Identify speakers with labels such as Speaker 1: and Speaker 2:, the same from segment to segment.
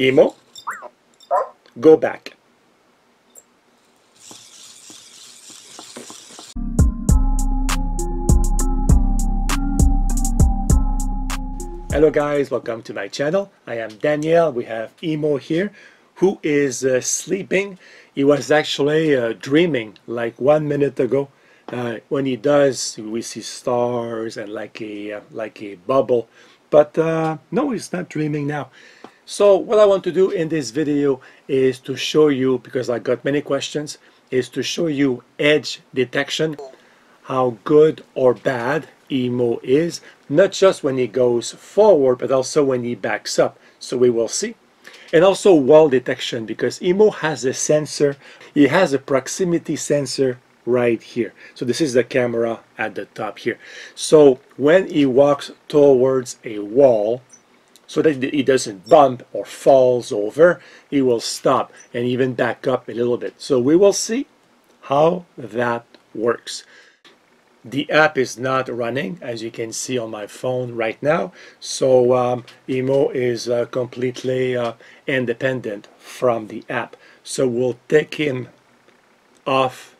Speaker 1: Emo, go back. Hello guys, welcome to my channel. I am Daniel. We have Emo here who is uh, sleeping. He was actually uh, dreaming like one minute ago. Uh, when he does, we see stars and like a uh, like a bubble. But uh, no, he's not dreaming now. So what I want to do in this video is to show you, because I got many questions, is to show you edge detection, how good or bad emo is, not just when he goes forward, but also when he backs up. So we will see. And also wall detection, because emo has a sensor, he has a proximity sensor right here. So this is the camera at the top here. So when he walks towards a wall, so that he doesn't bump or falls over, he will stop and even back up a little bit. So we will see how that works. The app is not running, as you can see on my phone right now. So um, Emo is uh, completely uh, independent from the app. So we'll take him off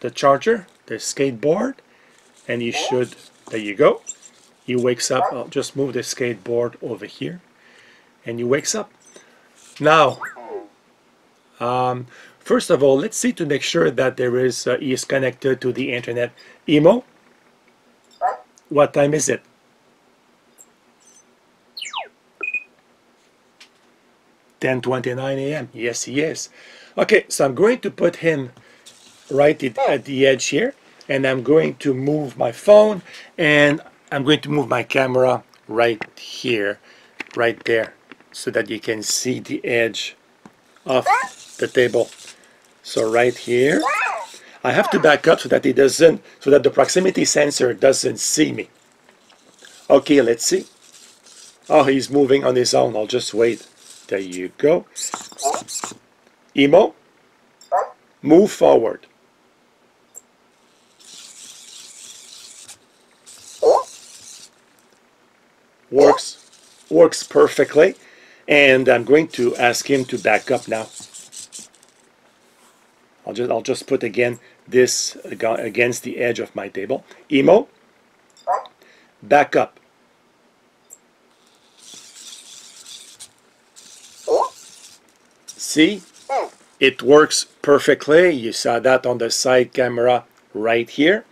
Speaker 1: the charger, the skateboard, and you should, there you go. He wakes up, I'll just move the skateboard over here, and he wakes up. Now, um, First of all, let's see to make sure that there is uh, he is connected to the internet. Emo, what time is it? Ten twenty-nine a.m. Yes, he is. Okay, so I'm going to put him right at the edge here, and I'm going to move my phone, and I'm going to move my camera right here, right there, so that you can see the edge of the table. So right here, I have to back up so that it doesn't, so that the proximity sensor doesn't see me. Okay, let's see. Oh, he's moving on his own. I'll just wait. There you go. Emo, move forward. Works, works perfectly. And I'm going to ask him to back up now. I'll just I'll just put again this against the edge of my table. Emo, back up. See, it works perfectly. You saw that on the side camera right here.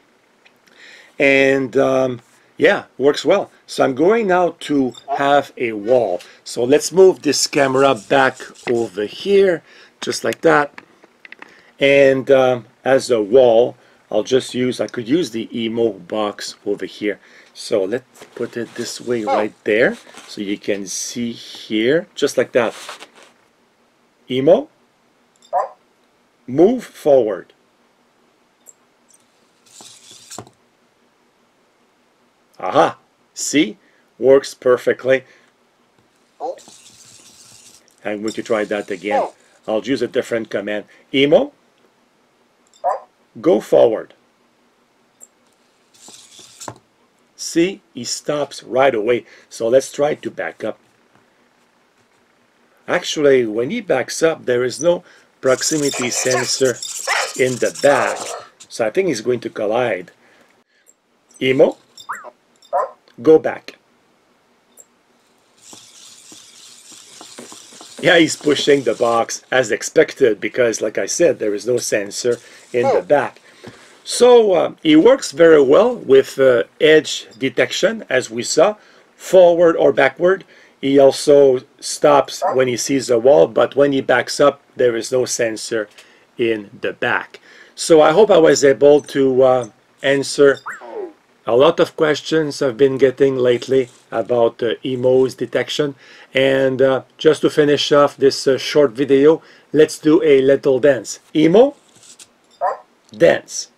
Speaker 1: And um, yeah, works well. So I'm going now to have a wall. So let's move this camera back over here, just like that. And um, as a wall, I'll just use, I could use the emo box over here. So let's put it this way right there. So you can see here, just like that. Emo, move forward. Aha, see, works perfectly. I'm going to try that again. Oh. I'll use a different command. Emo, Go forward. See, he stops right away. So let's try to back up. Actually, when he backs up, there is no proximity sensor in the back. So I think he's going to collide. Emo, go back. Yeah, he's pushing the box as expected because, like I said, there is no sensor in the back. So uh, it works very well with uh, edge detection, as we saw, forward or backward. He also stops when he sees a wall, but when he backs up, there is no sensor in the back. So I hope I was able to uh, answer a lot of questions I've been getting lately about uh, EMO's detection. And uh, just to finish off this uh, short video, let's do a little dance. EMO, dance.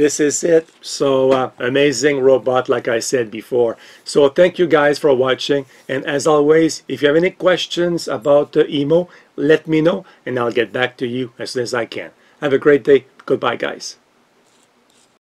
Speaker 1: This is it. So uh, amazing robot, like I said before. So thank you guys for watching. And as always, if you have any questions about the Emo, let me know and I'll get back to you as soon as I can. Have a great day. Goodbye, guys.